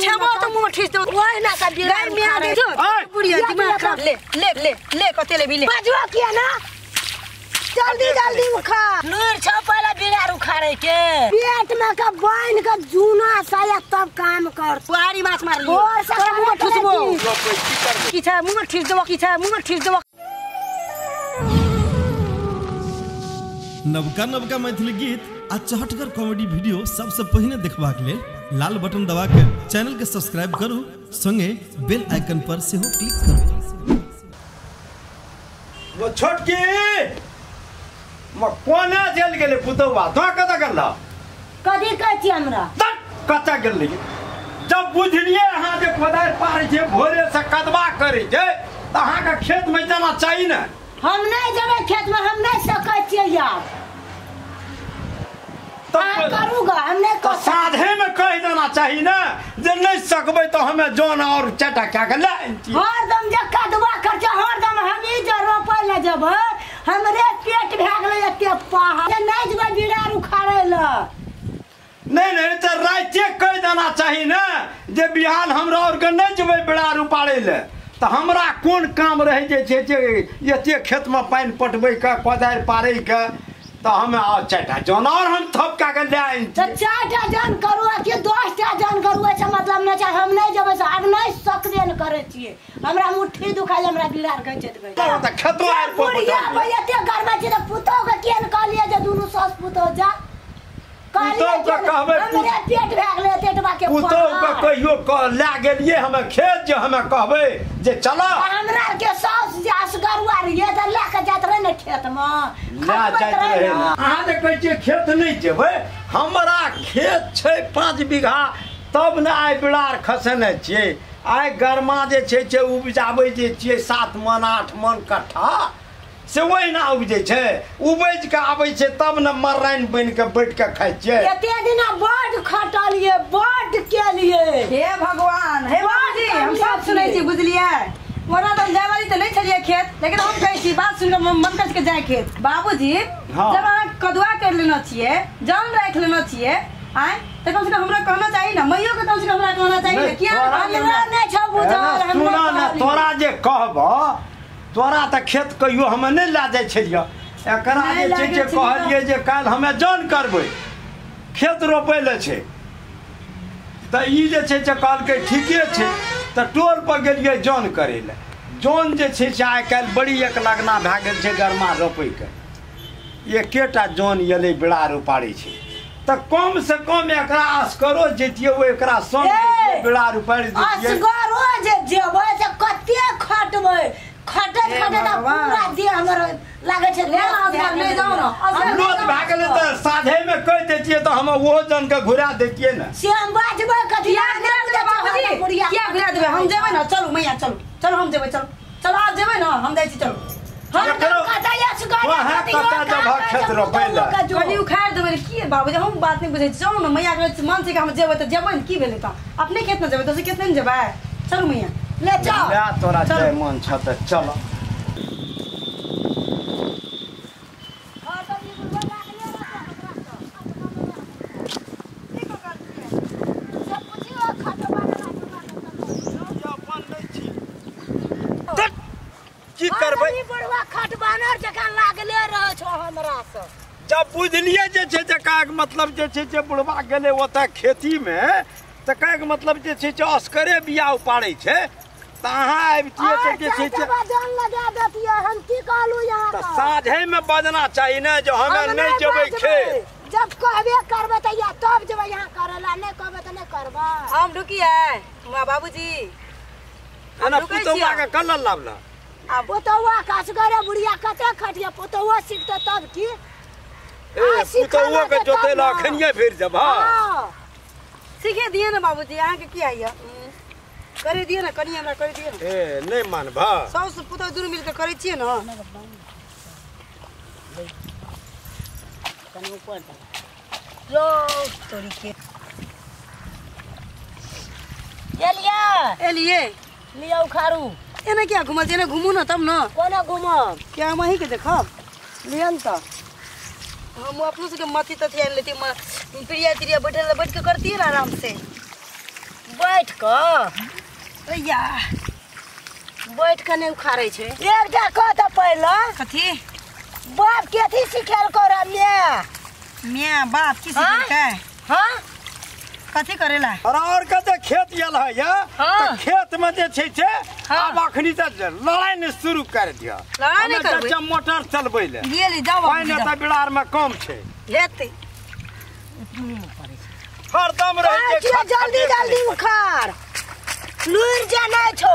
छेबो तो मुँह ठीस ओए ना का बिगाड़ गर्मी आ गई जो बुढ़िया दिमाग या खराब ले ले ले ले भी ले बजवा किया ना जल्दी जल्दी उखा लूर छ पहिला बिगार उखाड़े के पेट में का बाइन का जूना साया तब काम कर बुहारी माछ मार लियो और सब मुँह ठुसबो। की छ मुँह ठिस देबो की छ मुँह ठिस देबो नवका नवका मैथिली गीत। आ चहटगर कॉमेडी वीडियो सबसे पहिने देखबाक लेल लाल बटन दबा के चैनल के सब्सक्राइब करू संगे बेल आइकन पर सेहो क्लिक करू। वो छोटकी म कोना चल गेले पुतौबा तो कता करला कदी कहै छी हमरा? तक कता गेले? जब बुझलिए अहाँ जे कोदारि पार छै भोरे से कदबा करे त अहाँ के खेत में जाना चाही ने। हम नहीं जेबै खेत में हम नहीं सकै छियै यार। करूँगा हम तो साधे में कह देना चाही ना जे नहीं सकबै तो हमें जोन और चटा क्या ले जे कदवा कर हरदम हम जे रोपै ले जेबै हमरे पेट गेलै एते नहीं जेबै बिरार उखाड़ै ले। नहीं नहीं तो राइते कह देना चाही ना जे बिहान हमरा और के नहीं जेबै बेड़ा उपाड़े ले। तो हमरा कोन काम रहे जे जे एते खेत में पानी पटबै के कोदारि पारै के तो हमें आ चारिटा जोन और हम थप का के ले आइन तो चारिटा जन करू कि दसटा जन करू ऐसा मतलब नहीं छै हम नहीं जेबै से आब नहीं सकबे न करै छियै। हमरा मुट्ठी दुखाइ हमरा बिरार कहै छै तो खेतो आर पर बुढ़िया। भैया एते गरबै छै तऽ पुतोह के किया न कहलियै जे दुनू सास पुतोह जा। पुतोह के कहबै, हमरे पेट भए गेलै एतेटबा के पुतोह के कहियो कह लै गेलियै हमें खेत जे हमें कहबै जे चला हमरा के साउस जे असगरुआ रहिए तऽ लए के जाइत रहे ने खेत में। लै जाइत रहे ने। अहाँ जे कहै छियै खेत नहि जेबै हमरा खेत छै पाँच बीघा तब ने आइ बिरार खसेने छियै। आइ गरमा जे छै से उपजाबै जे छियै सात मन आठ मन कट्ठा से ओहिना उपजै छै। उपजि कऽ आबै छै तब ने मर्राइन बनि कऽ बैठ कऽ खाइ छियै। एते दिना बड खटलिए बड हे भगवान हे हम सब सुनै छी बुझलियै? ओना तो जाय वाली तो नहीं छलिए खेत। लेकिन हम कहै छी बात सुन मन कर के जाए खेत। बाबूजी हाँ। जब अहाँ कदुआ कर लेना छियै जान राख लेना छियै आय तो कम से कम हमरा कहना चाहिए ना। मैयो के कम से कम हमरा कहना चाहिए ना। नहीं, किया हमरा ना? नहीं छौ बुझल सुना ने तोरा जे कहबह तोरा तऽ खेत कहियो हमें नहि लए जाइ छलियै। एकरा जे छै जे कहलियै जे काल्हि हमें जन करबै खेत रोपै लए छै। तऽ ई जे छै से कहलकै ठीके छै। तऽ टोल पर गेलियै जन करै लए। जन जे छै से आइ काल्हि बड़ी एक लगना भए गेल छै गरमा रोपैके। एकेटा जन एलै बिड़ा उपाड़ै छै। तऽ कम से कम एकरा असकरो जैतियै ओ एकरा संग ए! उपाड़ि दैतियै असगरो जे जेबै से कते खटबै। खटैत खटैत पूरा देह हमर लागै छै ले ना, ले जाओ ना, असगर भए गेलै तऽ साझेमे कहि दैतियै तऽ हम ओहो जनके घुरा दैतियै ने। से हम बाजबै कथी? किया घुरा देबै बाबूजी किया घुरा देबै? हम जेबै ना? चलू मैया चलू। चलो हम जेबै चलो। चलो आप जेबै ना? हम जाइ छी चलो। हम कतैया। कनी उखाड़ देबै की बाबूजी बात नहीं बुझै छी। चलू ना मैया के मन छै कि हम जेबै तऽ जेबै ने की भेलै तऽ? अपने खेत में जेबै दोसर चलो जेबै? चलू मैया। ले जाओ तोरा चल। मन छ तऽ चल। करबै। आदमी बुढ़वा जकाँ लागले रहै छौ हमरा से जब बुझलियै जे छै से मतलब जे छै से बुढ़वा गेलै ओतऽ खेतीमे तऽ कहैके मतलब जे छै से असकरे बिया उपाड़ै छै तऽ अहाँ आबितियै तऽ जे छै से जान लगा देतियै हम की कहलू यहाँ तऽ पर? बजना चाही ने जे हमें हम नहि जेबै खेत। जब कहबे करबै तऽ या तब जेबै यहाँ करे ला नहीं कहबै तऽ नहीं करबै। हम ढुकिए बाबूजी। छियै। लावला पुतौआ कसगरे बुढ़िया कते खटिया? पुतौआ सीखते तब की? ए पुतौओ के जोते ला अखनिए फिर जब हाँ। सीखे दिए ना बाबूजी अहाँ के की आइया करे दिए ना कनी हमरा करे दिए ना ए नहि मानबा साउस पुतौ दुनू मिल के करे छियै ना। लो तोरी के। गेलिया एलिए लिया उखाड़ू एना क्या घुमल छै एना घुमू ना तब ना? कोना घूमब क्या हम अहीं के देखब? लियन त। हम अपनो सबके मथी तथी आनि लेती प्रिया त्रिया बैठल बैठ के करती ना आराम से बैठ कऽ भैया बैठ कऽ नहि उखाड़ै छै। जा कह तऽ पहिले। कथी? बाप कथी सिखेलको रे माय। मियाँ बाप की हाँ? सिखेलकै हाँ? कथी करेला और और कते खेत गेल है या हाँ। तो खेत में जे छै हाँ। अब अखनी तक लड़ाई ने शुरू कर दिया लड़ाई हमें करबै? चाचा मोटर चलबै ले लिए ली जाओ पानि एतऽ बिलार में कम छै। हेतै। हरदम रहै छै जल्दी जल्दी। उखाड़। लुरि जा नहि छौ।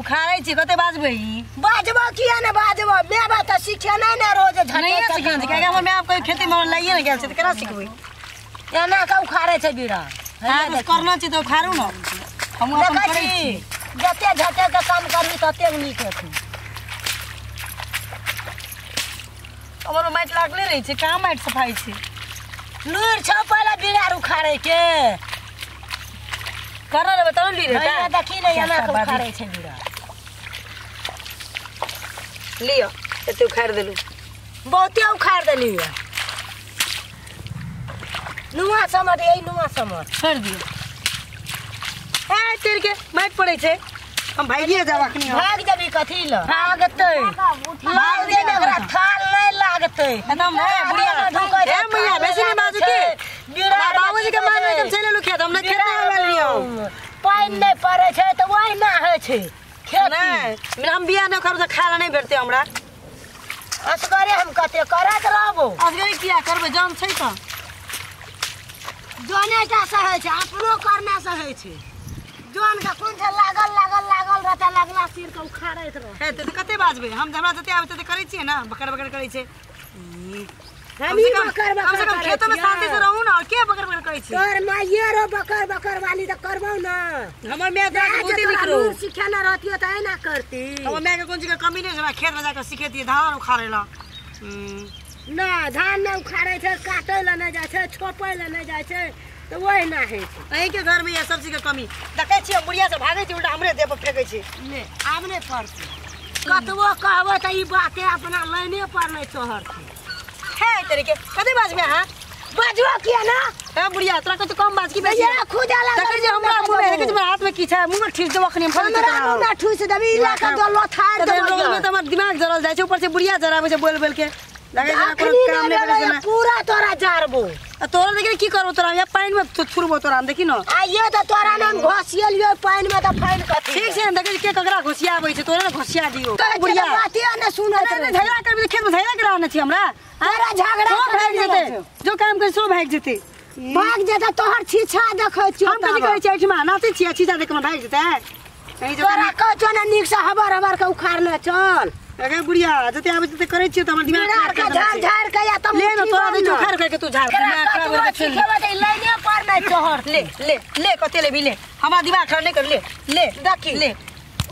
उखाड़ै छी कते बाजबै? ई बाजबो किया ने बाजबो? बाप तऽ सिखे नहि ने रोज झटे छै कियाकि हमर माय कहीं खेती में लाइए ने गेल छै तऽ केना सिखबै? एना के उखाड़े छै बीड़ा हाँ करना छै तऽ उखाड़ू ने हम अपन करै छी जते झटे के काम करबी तते नीक हेतै हमरो माटि लागले रहै छै कहाँ माटि सफाइ छै लुरि छौ पहिले बीड़ा उखाड़े के कर लेबै तब ली रे हैया देखी ने एना के। उखाड़े छै बीड़ा लियो एते उखाड़ि देलू बहुते उखाड़ देली है नुआ समझ यही नुआ समझ छोड़ दियो। ए तेल के माटि पड़ै छै हम भागिए जाब अखनी भाग जबी कथी ल। भागतै भाग दे ने थाल नहीं लागतै। एकदम रे बुढ़िया ए मैया बेसी नहीं बाजू की? बाबूजी के मान में चले लो खेत हमने खेत में आवे लियो पानि नहीं पड़े छै तऽ ओहिना होइ छै। खेती नहीं हम बिया नहीं करू तऽ खाय ला नहीं भेटतै हमरा। असगरे हम कते करत रहबो। असगरी किया करबै? जान छै तऽ। जने टा से छै अपनो करने से होइ छै। जोन के कोन छै लागल लागल लागल रहता लगला सिर के उखाड़ैत रह हे तऽ कते बाजबै? हम हमरा जते आबै तते करै छियै ना बकर बकर करै छै। हमही बकर बकर कम खेतों में शांति से रहू ना और के बकर बकर करै छै तोर माइये रो बकर बकर वाली तऽ करबौ ना। हमर माय तऽ बहुत नीक रो सिखाना रहतियो तऽ एना करती। हमर माय के कोन चीज़ के कमी नहीं छै खेत में जाकर सिखेतियै धान उखाड़े ला हम्म। ना धान नहीं उखाड़े छै काटे ला नहीं जाइ छै छोपे ला नहीं जाइ छै तऽ ओहिना होइ छै अहीं के घर में ये सब चीज़ के कमी। देखै छियै बुढ़िया से भागै छै उल्टा हमरे देह पर फेंकै छै ले आब पड़तै। कतबो कहबै तऽ ई बाते अपना लाइने पर नहीं चढ़तै। हे तरीके। कते बाजबै अहाँ? बजबो किया ना? हे बुढ़िया तोरा कतो कम बाज की बेसी? ये खुदा लगा देखै छियै हमरा मुँह में देखै हाथ में की छै? मुँह में ठीस देबो हम फल हमरा मुँह में ठुस देबी लगा दो लोथार तो देबो में तो हमर दिमाग जरल जाइ छै ऊपर से बुढ़िया जराबै छै बोल बोल के लगै छै कोनो काम नहीं नहीं करै छै देबै ना पूरा तोरा जारबो। आ तोरा देखि की करबो तोरा? यहाँ पानि में थु- थुरबो तोरा हम न? आ ये तो तोरा पानि में तो फाइन कथी ठीक छै हम के ककरा घोसिया छै तोरा ने घोसिया दियो। बुढ़िया। बाते न सुनत अरे झगड़ा करबी खेत में झगड़ा कराना छी हमरा तोरा झगड़ा भाग करे जो काम करे सो भाग जेतै। भाग जेता तोहर छीछा देखै छियो हम कथी कहै छी एहिठमा नाचै छियै चीजा देख भाग जेतै? तोरा कहै छौ ने नीक से हबर हबर के उखाड़ने चल अगे बुढ़िया जते आबै तते करै छियै तऽ हमर दिमाग खराब कर झाड़ झाड़ के या तो ले न तोरा दै खार करके तू झाड़ दिमाग खराब करके छोड़ ले। लाइने पर नहीं चढ़ ले ले ले कते लेबी ले हमरा दिमाग खराब नहीं कर ले ले देखी ले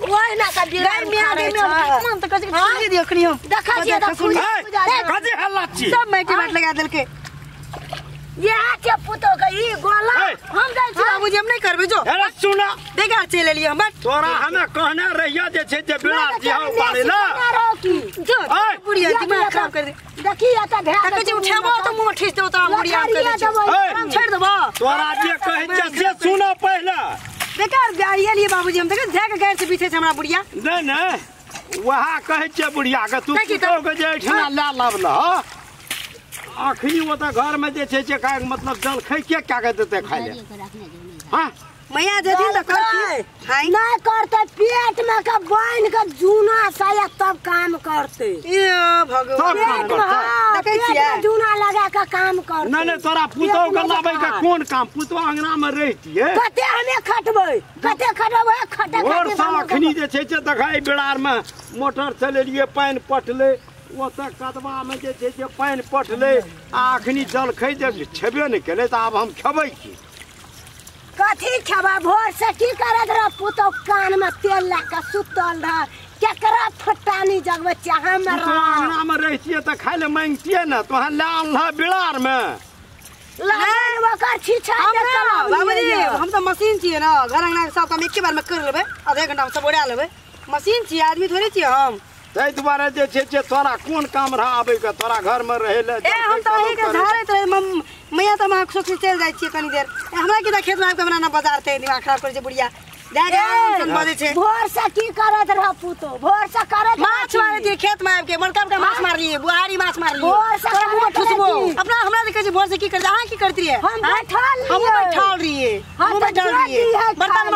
ओहि ना के बिरार गर्मी आ उखाड़ै गई मन तो कथी छोड़ दियो हम देखै छियै तऽ फूल है, कथी हल्ला छी सब मैं माइटी बाट लगा देलकै ये छै पुतो के ई गोला। हम जाइ छी बाबूजी हम नहीं करबे जो। अरे सुना। बेकार चल एलियै हम तोरा हमें कहने रहिया जे छै जे बिलार जिहाउ पारे ना जो है। बुढ़िया दिमाग खराब कर दे। देखी एतऽ ध्यान तके जे उठेबो तऽ मुँह ठीस देबो तोरा बुढ़िया हम कर दे हम छोड़ देबो। तोरा जे कहै छै से सुना पहिले। बेकार गाड़ी एलियै बाबूजी हम देखे जाके गाड़ी से पीछे छै हमरा बुढ़िया। नहि नहि वएह कहै बुढ़िया के तू देखी पुतोह के जे लए लाबल अखनी ओतऽ घरमे जे छै का मतलब जलखै के कए के देतै खाय ले? हाँ? मैया जेथिन तऽ करथिन हाय। नहीं करते पेट में के बाँध के जूना साया तब काम करते। ए भगवान। पेट में करतै। हाँ, देखै? में जूना लगा के काम करते। नहि नहि तोरा पुतोह के में लाबै के कोन काम? पुतोह अंगना में रहितियै। कते हमें खटबै? कते खटबै? खटे खटे सँ अखनी जे छै से देखै बिलारमे मोटर चलेलियै पानि पटलै। ओतऽ कदबामे जे छै से पानि पटलै आ अखनी जलखै जे छेबे नहि केलै तऽ आब हम खेबै की? कथी खेबा? भोर से की करत रह पुतो कान में तेल ला के सुतल रह। केकरा फटानी जगबै? चाहे में पुतोह रह। अंगनामे रहितियै तऽ खाय लए मांगतियै ने तोहर लए आनलह बिलारमे हम बाबूजी हम तो मशीन छियै ना। घर अंगना सब काम एके बार में कर लेबै आधे घंटा में सब ओढ़ा लेबै। मशीन छियै आदमी थोड़े छियै हम। ताहि दुआरे जे छै से तोरा कोन काम रहा आबै के? तोरा घरमे रहै लए ए हम तो अहीं के झाड़ैत रहे मैया तो आँख सोख चलि जाइ छियै कनी देर। हमरा किदा खेत में आबि के हमरा ना बाज़ार ते दिमाग खराब करे छै बुढ़िया। जाय के बजे छै। भोर से की करत रह पुतो? भोर से करत माछ मारे दिए खेत में आबि के बड़का बड़का माछ मार लिए बुआरी माछ मार लिए भोर से तोरा मुँह ठुसबो। अपना हमरा देखे छी भोर से की करते। अहाँ की करती रहिए हम बैठल हम बैठल रहिए हाँ, हम तो बैठल जो रहिए दी बर्तन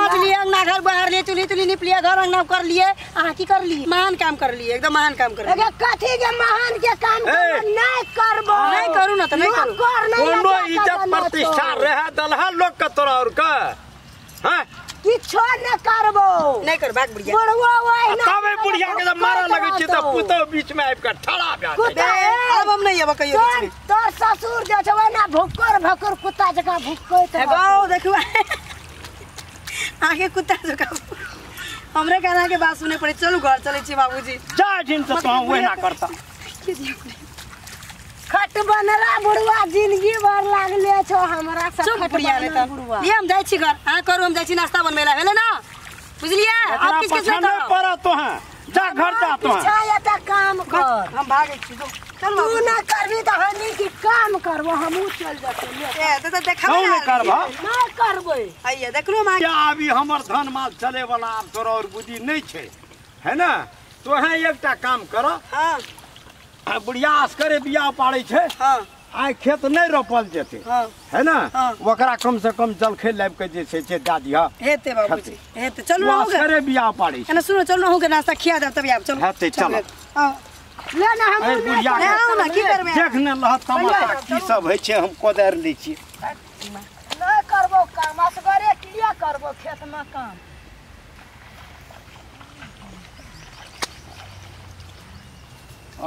ला। अंगना घर बाहर लिए चुली तुली निप लिए घर अंगना कर लिए। अहाँ की कर लिए? महान काम कर लिए एकदम महान काम कर लिए। कथी के महान के काम नहीं करबो। नहीं करू ना तो नहीं करू। कोनो इज़्ज़त प्रतिष्ठा तो। रहे दलहा लोग के तोरा और का? हैं? किछो न करबो। नहीं कर भाग बुढ़िया बुढ़वा वही ना तबे बुढ़िया के जब मारा लगे छै त। पुतो बीच में आबि के ठड़ा भए कुत्ता बे, अब हम नहीं अब कहियो बीच तोर में तोर ससुर जे छै वही ना भुक्कर भक्कर कुत्ता जकां भुक्कैत है गाओ देखो। आगे कुत्ता जो का हमरे कहना के बात सुने पड़े। चलू घर चले छी बाबूजी। जा जिन से तो वही ना करता। खट बनला बुढ़वा ज़िंदगी भर लागले छो हमरा सब खट बनला बुढ़वा। ये हम जाई छी घर। हाँ करू हम जाई छी नाश्ता बनबेला। भेले ना? बुझलिए आप किसके साथ पड़ा तो है जा घर जा तो पीछा एता काम कर। हम भागे छी तो चल तू ना करबी तो हनी की काम करबो हमहू चल जते। ए तो तो देखा कौन नहीं करबा। नहीं करबै। आइए देख लो माँ। क्या अभी हमर धन माल चले वाला आब तोरा और बुद्धि नहीं छै? है ना? तो है एकटा काम करो हाँ। बुढ़िया असकरे बिया पाड़े छै। हाँ। आइ खेत नहीं रोपल जेतै। हाँ। है ना? हाँ। ओकरा कम से कम जलखै लाबि के जे छै से दए दिह हेते बाबूजी हेते। चलू ना होगे असकरे बिया पाड़े छै। सुनो चलो ना होगे नाश्ता खिया दे तभी आप चलो। हेतै, चलो। हाँ। ले ना हम ना की करबे? देख ने लहत तमाशा की सब होइ छै हम कोदारि लै छियै नहीं करबो काम असगरे किया करबो खेत में काम?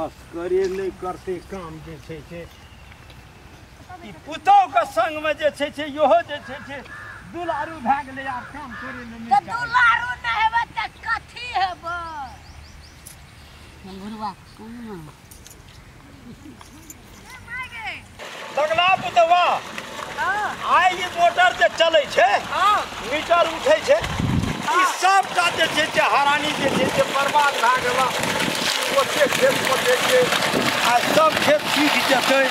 असगरे नहि करतै काम जे छै से। ई पुतहुके संगमे जे छै से इहो जे छै से दुलारू भए गेलै आब काम करे ले तो नहि चाहै दुलारू नहीं हेबे त कथी हेबे लगला पुतवा आइ ई मोटर जे चलै छै हाँ। मीटर उठै छै ई सबटा जे छै से हरानी जे छै से बर्बाद भए गेला ओते खेत पटे छै आ सब खेत सूखि जेतै।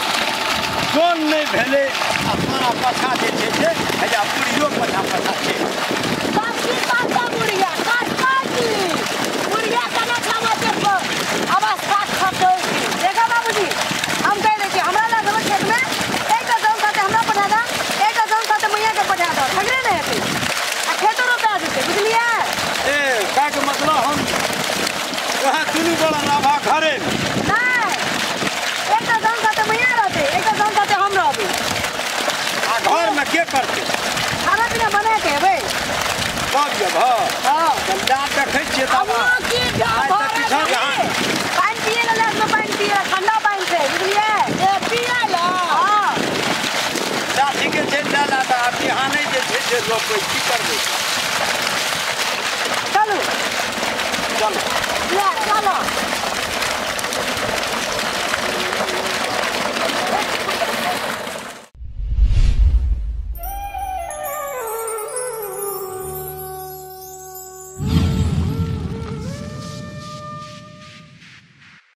जोन नहि भेलै आ सारा पछा जे छै से हैया बुढ़ियो पछा पछा छै काकी काका बुढ़िया काकी बुढ़िया कना खावा देखो ये करते खाना पीना बना के भाई। बाप जब हाँ हाँ। गंदा देखै छियै त अब की गाव तो पानी पिए ला लाग में पानी पिए ठंडा पानी से बुझलिए? ए पिए ला। हाँ। ला ठीक छै ला ला त आप यहाँ नै जे छै से लोग कोई की करबे? चलू। चलो। ला चलो।